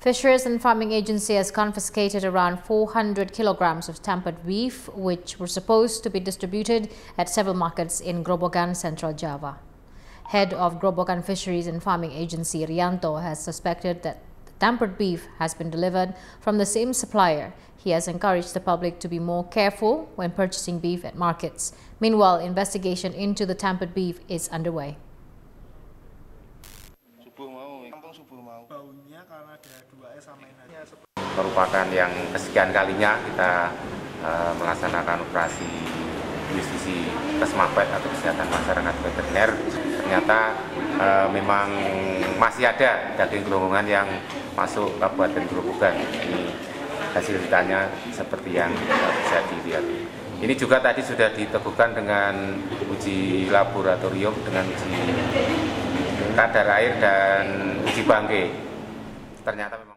Fisheries and Farming Agency has confiscated around 400 kilograms of tampered beef, which were supposed to be distributed at several markets in Grobogan, Central Java. Head of Grobogan Fisheries and Farming Agency, Rianto, has suspected that the tampered beef has been delivered from the same supplier. He has encouraged the public to be more careful when purchasing beef at markets. Meanwhile, investigation into the tampered beef is underway. Mau. Baunya karena ada dua es sama aja. merupakan yang kesekian kalinya kita uh, melaksanakan operasi justisi kesmapet atau kesehatan masyarakat veteriner. Ternyata uh, memang masih ada daging gelonggongan yang masuk Kabupaten Grobogan. Ini hasil ditanya seperti yang bisa dilihat. Ini juga tadi sudah diteguhkan dengan uji laboratorium dengan uji kadar air dan uji bangke. Ternyata memang